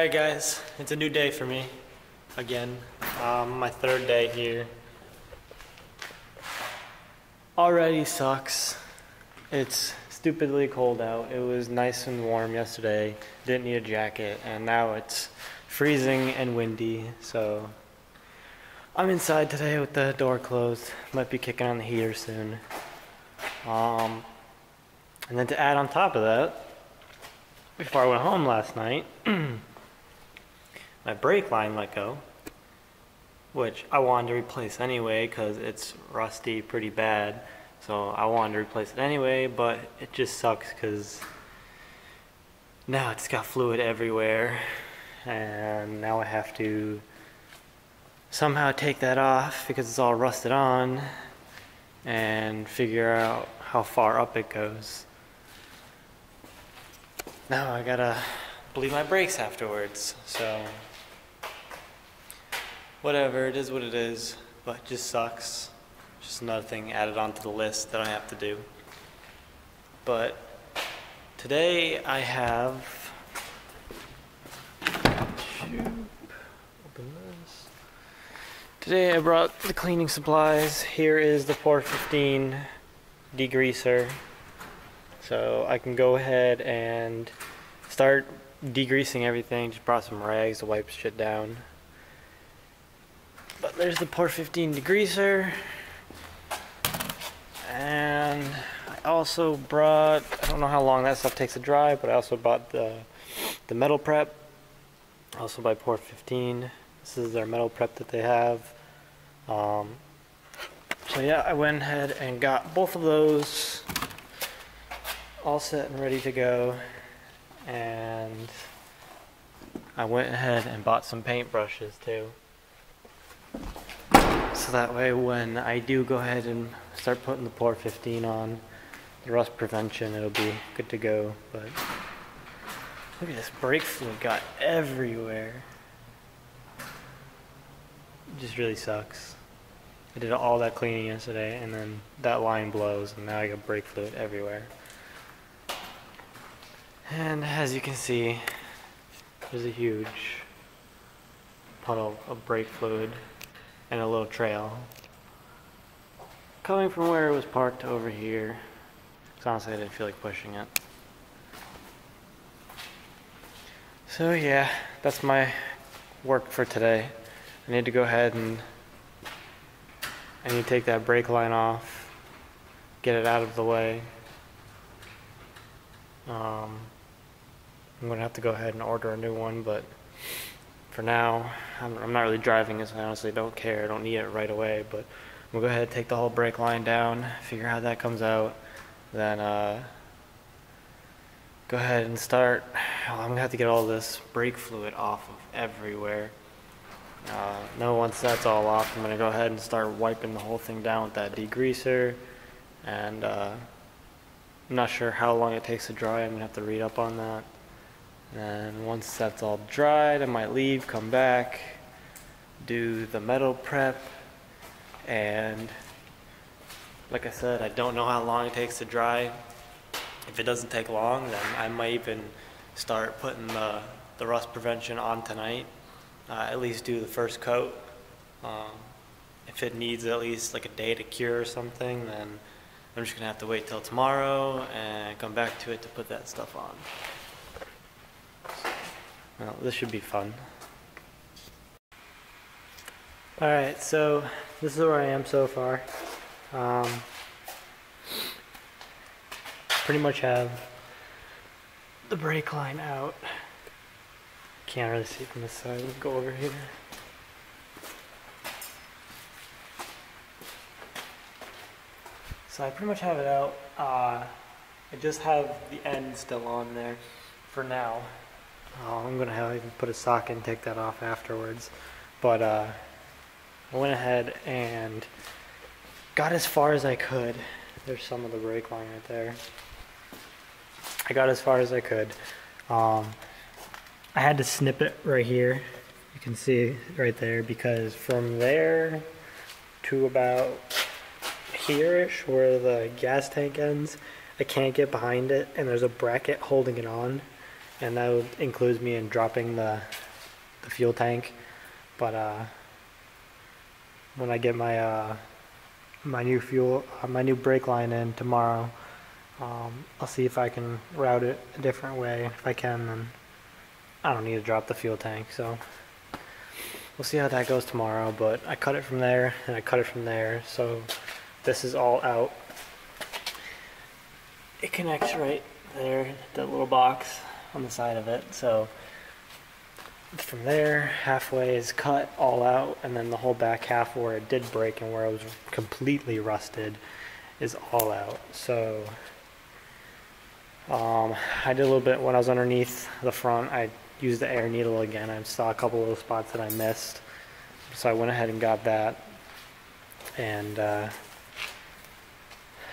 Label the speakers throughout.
Speaker 1: Alright guys, it's a new day for me. Again. Um, my third day here. Already sucks. It's stupidly cold out. It was nice and warm yesterday. Didn't need a jacket. And now it's freezing and windy. So I'm inside today with the door closed. Might be kicking on the heater soon. Um, and then to add on top of that, before I went home last night, my brake line let go, which I wanted to replace anyway because it's rusty pretty bad. So I wanted to replace it anyway, but it just sucks because now it's got fluid everywhere and now I have to somehow take that off because it's all rusted on and figure out how far up it goes. Now I gotta bleed my brakes afterwards, so whatever, it is what it is, but it just sucks. Just another thing added onto the list that I have to do. But today I have. Today I brought the cleaning supplies. Here is the POR 15 degreaser. So I can go ahead and start degreasing everything. Just brought some rags to wipe shit down. But there's the POR 15 degreaser. And I also brought, I don't know how long that stuff takes to dry, but I also bought the, the metal prep. Also by POR 15. This is their metal prep that they have. Um, so yeah, I went ahead and got both of those all set and ready to go. And I went ahead and bought some paint brushes too. So that way when I do go ahead and start putting the POR 15 on, the rust prevention, it'll be good to go. But look at this brake fluid got everywhere. It just really sucks. I did all that cleaning yesterday and then that line blows and now I got brake fluid everywhere. And as you can see, there's a huge puddle of brake fluid and a little trail coming from where it was parked over here. Honestly, I didn't feel like pushing it. So yeah, that's my work for today. I need to go ahead and I need to take that brake line off, get it out of the way. Um, I'm gonna have to go ahead and order a new one, but for now, I'm, I'm not really driving this. I honestly don't care. I don't need it right away, but I'm gonna go ahead and take the whole brake line down, figure out how that comes out, then uh, go ahead and start. I'm gonna have to get all this brake fluid off of everywhere. Uh, now once that's all off, I'm gonna go ahead and start wiping the whole thing down with that degreaser, and uh, I'm not sure how long it takes to dry. I'm gonna have to read up on that. And once that's all dried, I might leave, come back, do the metal prep, and like I said, I don't know how long it takes to dry. If it doesn't take long, then I might even start putting the, the rust prevention on tonight. Uh, at least do the first coat. Um, if it needs at least like a day to cure or something, then I'm just gonna have to wait till tomorrow and come back to it to put that stuff on. Well, this should be fun. Alright, so this is where I am so far. Um, pretty much have the brake line out. Can't really see from this side. Let's go over here. So I pretty much have it out. Uh, I just have the end still on there for now. Oh, I'm gonna have even put a sock and take that off afterwards. But uh, I went ahead and got as far as I could. There's some of the brake line right there. I got as far as I could. Um, I had to snip it right here. You can see right there because from there to about here-ish where the gas tank ends, I can't get behind it and there's a bracket holding it on and that includes me in dropping the the fuel tank. But uh, when I get my uh, my new fuel, uh, my new brake line in tomorrow, um, I'll see if I can route it a different way. If I can, then I don't need to drop the fuel tank. So we'll see how that goes tomorrow. But I cut it from there and I cut it from there. So this is all out. It connects right there, that little box on the side of it. So from there, halfway is cut all out, and then the whole back half where it did break and where it was completely rusted is all out. So um, I did a little bit when I was underneath the front. I used the air needle again. I saw a couple of spots that I missed, so I went ahead and got that. And uh,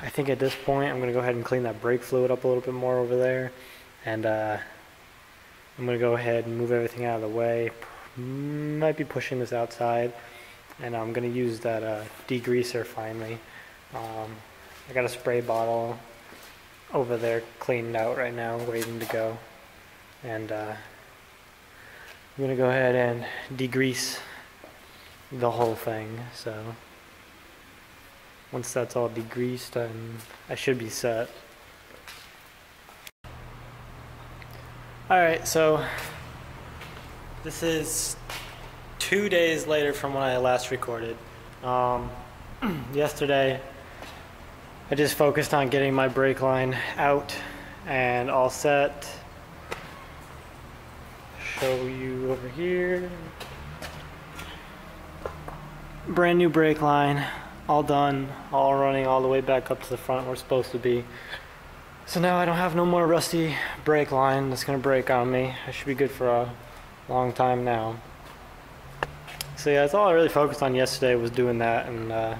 Speaker 1: I think at this point, I'm going to go ahead and clean that brake fluid up a little bit more over there, and. Uh, I'm going to go ahead and move everything out of the way. Might be pushing this outside. And I'm going to use that uh, degreaser finally. Um, I got a spray bottle over there cleaned out right now, waiting to go. And uh, I'm going to go ahead and degrease the whole thing. So once that's all degreased, then I should be set. All right, so this is two days later from when I last recorded. Um, yesterday, I just focused on getting my brake line out and all set. Show you over here. Brand new brake line, all done, all running all the way back up to the front where it's supposed to be. So now I don't have no more rusty brake line that's gonna break on me. I should be good for a long time now. So yeah, that's all I really focused on yesterday was doing that and uh,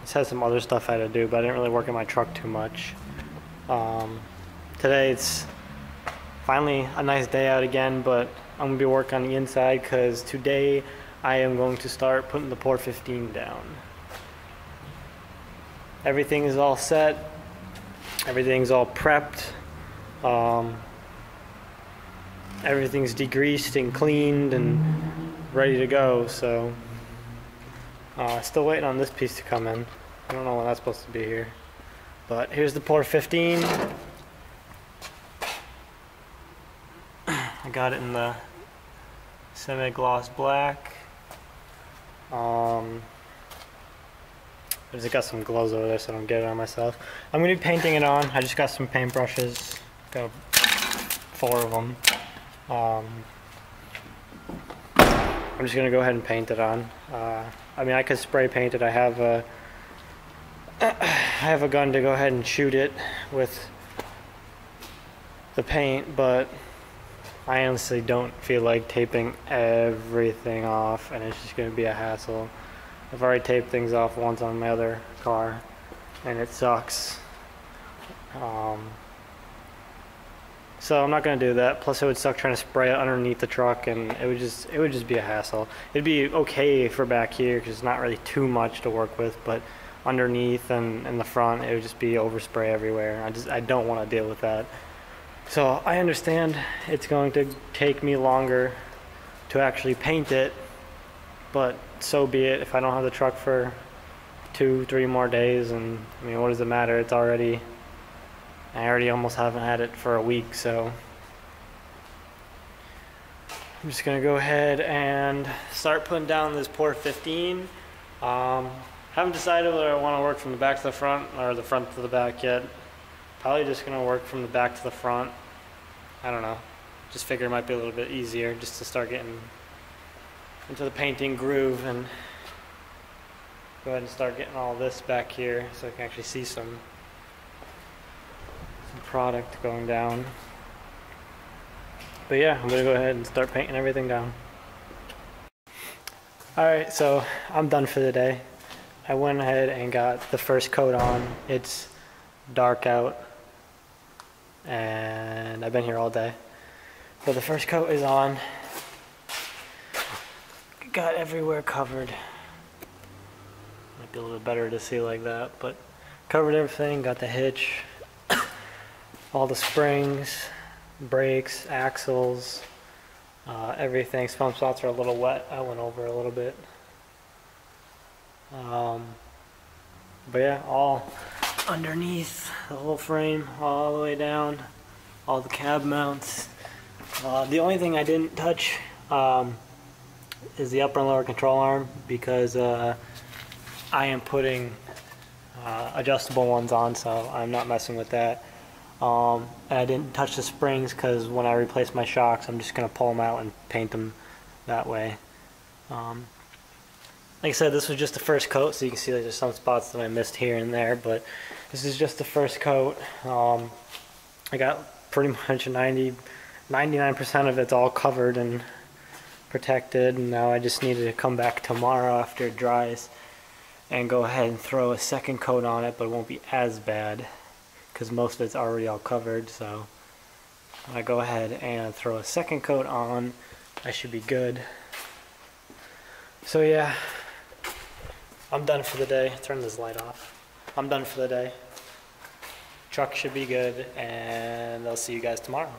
Speaker 1: just had some other stuff I had to do, but I didn't really work in my truck too much. Um, today it's finally a nice day out again, but I'm gonna be working on the inside because today I am going to start putting the POR 15 down. Everything is all set Everything's all prepped. Um, everything's degreased and cleaned and ready to go. So, uh, still waiting on this piece to come in. I don't know when that's supposed to be here. But here's the POR 15. I got it in the semi-gloss black. Um, I just got some gloves over there so I don't get it on myself. I'm going to be painting it on. I just got some paint brushes. Got four of them. Um, I'm just going to go ahead and paint it on. Uh, I mean, I could spray paint it. I have a, I have a gun to go ahead and shoot it with the paint, but I honestly don't feel like taping everything off, and it's just going to be a hassle. I've already taped things off once on my other car, and it sucks. Um, so I'm not gonna do that. Plus, it would suck trying to spray it underneath the truck, and it would just it would just be a hassle. It'd be okay for back here because it's not really too much to work with, but underneath and in the front, it would just be overspray everywhere. I just I don't want to deal with that. So I understand it's going to take me longer to actually paint it, but so be it. If I don't have the truck for two, three more days, and I mean, what does it matter? It's already, I already almost haven't had it for a week, so I'm just gonna go ahead and start putting down this POR 15. Um, haven't decided whether I want to work from the back to the front or the front to the back yet. Probably just gonna work from the back to the front. I don't know. Just figure it might be a little bit easier just to start getting into the painting groove and go ahead and start getting all this back here so I can actually see some, some product going down. But yeah, I'm gonna go ahead and start painting everything down. Alright, so I'm done for the day. I went ahead and got the first coat on. It's dark out and I've been here all day. But the first coat is on got everywhere covered. Might be a little better to see like that, but covered everything, got the hitch, all the springs, brakes, axles, Uh, everything, some spots are a little wet. I went over a little bit. Um, but yeah, all underneath the whole frame, all the way down, all the cab mounts. Uh, the only thing I didn't touch um, is the upper and lower control arm because uh, I am putting uh, adjustable ones on, so I'm not messing with that. Um, and I didn't touch the springs because when I replace my shocks, I'm just going to pull them out and paint them that way. Um, like I said, this was just the first coat, so you can see there's some spots that I missed here and there, but this is just the first coat. Um, I got pretty much 90, 99% of it's all covered and protected, and now I just needed to come back tomorrow after it dries and go ahead and throw a second coat on it, but it won't be as bad because most of it's already all covered, so I go ahead and throw a second coat on, I should be good. So yeah, I'm done for the day. Turn this light off. I'm done for the day. Truck should be good, and I'll see you guys tomorrow.